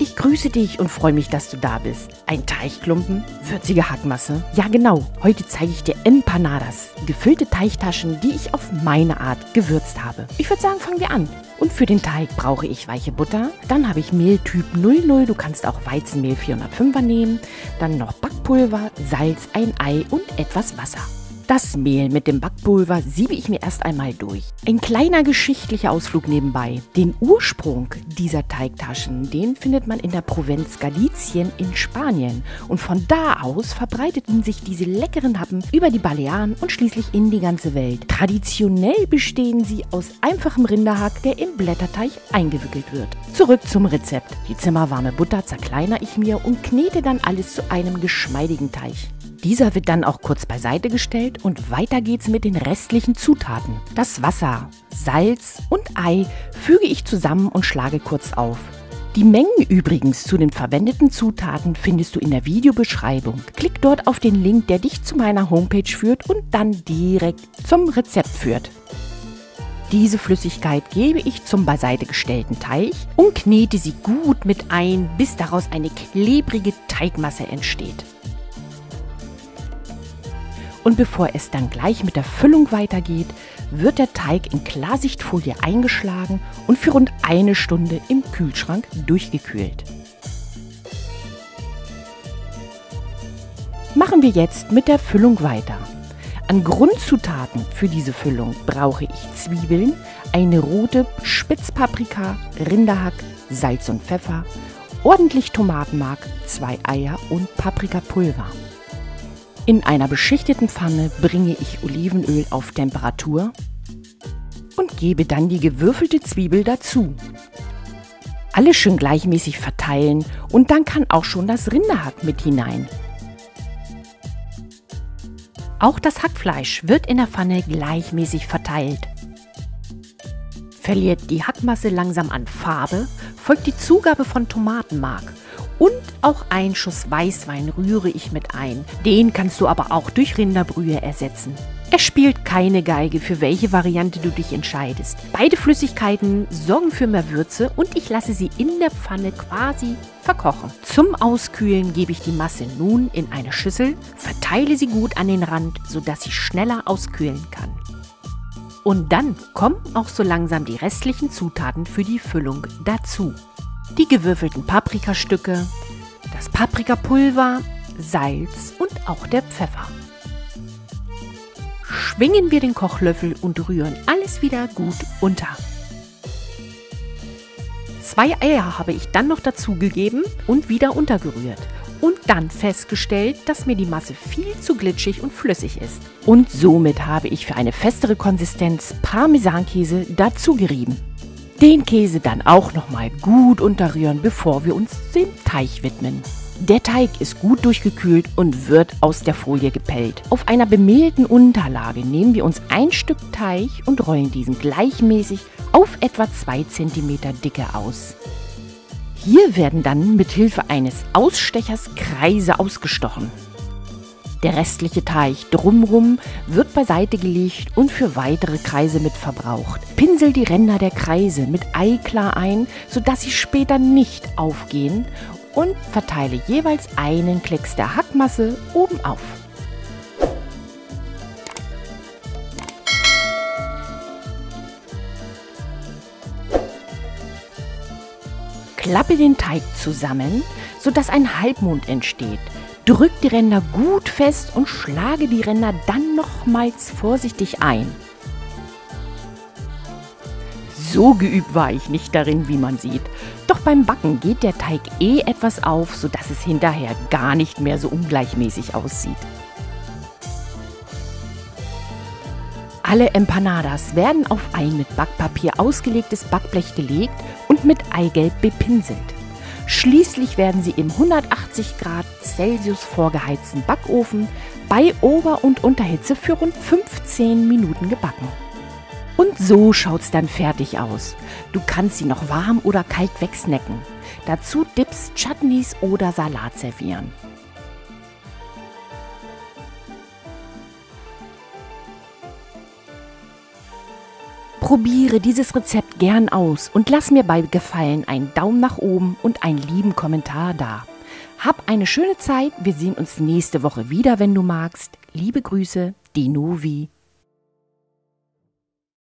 Ich grüße dich und freue mich, dass du da bist. Ein Teichklumpen, würzige Hackmasse. Ja genau, heute zeige ich dir Empanadas, gefüllte Teichtaschen, die ich auf meine Art gewürzt habe. Ich würde sagen, fangen wir an. Und für den Teig brauche ich weiche Butter. Dann habe ich Mehltyp 00. Du kannst auch Weizenmehl 405er nehmen. Dann noch Backpulver, Salz, ein Ei und etwas Wasser. Das Mehl mit dem Backpulver siebe ich mir erst einmal durch. Ein kleiner geschichtlicher Ausflug nebenbei. Den Ursprung dieser Teigtaschen, den findet man in der Provinz Galicien in Spanien. Und von da aus verbreiteten sich diese leckeren Happen über die Balearen und schließlich in die ganze Welt. Traditionell bestehen sie aus einfachem Rinderhack, der im Blätterteig eingewickelt wird. Zurück zum Rezept. Die zimmerwarme Butter zerkleiner ich mir und knete dann alles zu einem geschmeidigen Teig. Dieser wird dann auch kurz beiseite gestellt und weiter geht's mit den restlichen Zutaten. Das Wasser, Salz und Ei füge ich zusammen und schlage kurz auf. Die Mengen übrigens zu den verwendeten Zutaten findest du in der Videobeschreibung. Klick dort auf den Link, der dich zu meiner Homepage führt und dann direkt zum Rezept führt. Diese Flüssigkeit gebe ich zum beiseite gestellten Teig und knete sie gut mit ein, bis daraus eine klebrige Teigmasse entsteht. Und bevor es dann gleich mit der Füllung weitergeht, wird der Teig in Klarsichtfolie eingeschlagen und für rund eine Stunde im Kühlschrank durchgekühlt. Machen wir jetzt mit der Füllung weiter. An Grundzutaten für diese Füllung brauche ich Zwiebeln, eine rote Spitzpaprika, Rinderhack, Salz und Pfeffer, ordentlich Tomatenmark, zwei Eier und Paprikapulver. In einer beschichteten Pfanne bringe ich Olivenöl auf Temperatur und gebe dann die gewürfelte Zwiebel dazu. Alles schön gleichmäßig verteilen und dann kann auch schon das Rinderhack mit hinein. Auch das Hackfleisch wird in der Pfanne gleichmäßig verteilt. Verliert die Hackmasse langsam an Farbe, folgt die Zugabe von Tomatenmark und auch ein Schuss Weißwein rühre ich mit ein. Den kannst du aber auch durch Rinderbrühe ersetzen. Es spielt keine Geige, für welche Variante du dich entscheidest. Beide Flüssigkeiten sorgen für mehr Würze und ich lasse sie in der Pfanne quasi verkochen. Zum Auskühlen gebe ich die Masse nun in eine Schüssel, verteile sie gut an den Rand, sodass sie schneller auskühlen kann. Und dann kommen auch so langsam die restlichen Zutaten für die Füllung dazu die gewürfelten Paprikastücke, das Paprikapulver, Salz und auch der Pfeffer. Schwingen wir den Kochlöffel und rühren alles wieder gut unter. Zwei Eier habe ich dann noch dazugegeben und wieder untergerührt und dann festgestellt, dass mir die Masse viel zu glitschig und flüssig ist. Und somit habe ich für eine festere Konsistenz Parmesankäse dazugerieben. Den Käse dann auch nochmal gut unterrühren, bevor wir uns dem Teig widmen. Der Teig ist gut durchgekühlt und wird aus der Folie gepellt. Auf einer bemehlten Unterlage nehmen wir uns ein Stück Teig und rollen diesen gleichmäßig auf etwa 2 cm Dicke aus. Hier werden dann mit Hilfe eines Ausstechers Kreise ausgestochen. Der restliche Teig drumrum wird beiseite gelegt und für weitere Kreise mit verbraucht. Pinsel die Ränder der Kreise mit Eiklar ein, sodass sie später nicht aufgehen und verteile jeweils einen Klecks der Hackmasse oben auf. Klappe den Teig zusammen, sodass ein Halbmond entsteht. Drück die Ränder gut fest und schlage die Ränder dann nochmals vorsichtig ein. So geübt war ich nicht darin, wie man sieht. Doch beim Backen geht der Teig eh etwas auf, sodass es hinterher gar nicht mehr so ungleichmäßig aussieht. Alle Empanadas werden auf ein mit Backpapier ausgelegtes Backblech gelegt und mit Eigelb bepinselt. Schließlich werden sie im 180 Grad Celsius vorgeheizten Backofen bei Ober- und Unterhitze für rund 15 Minuten gebacken. Und so schaut's dann fertig aus. Du kannst sie noch warm oder kalt wegsnacken. Dazu Dips, Chutneys oder Salat servieren. Probiere dieses Rezept gern aus und lass mir bei Gefallen einen Daumen nach oben und einen lieben Kommentar da. Hab eine schöne Zeit. Wir sehen uns nächste Woche wieder, wenn du magst. Liebe Grüße, die Novi.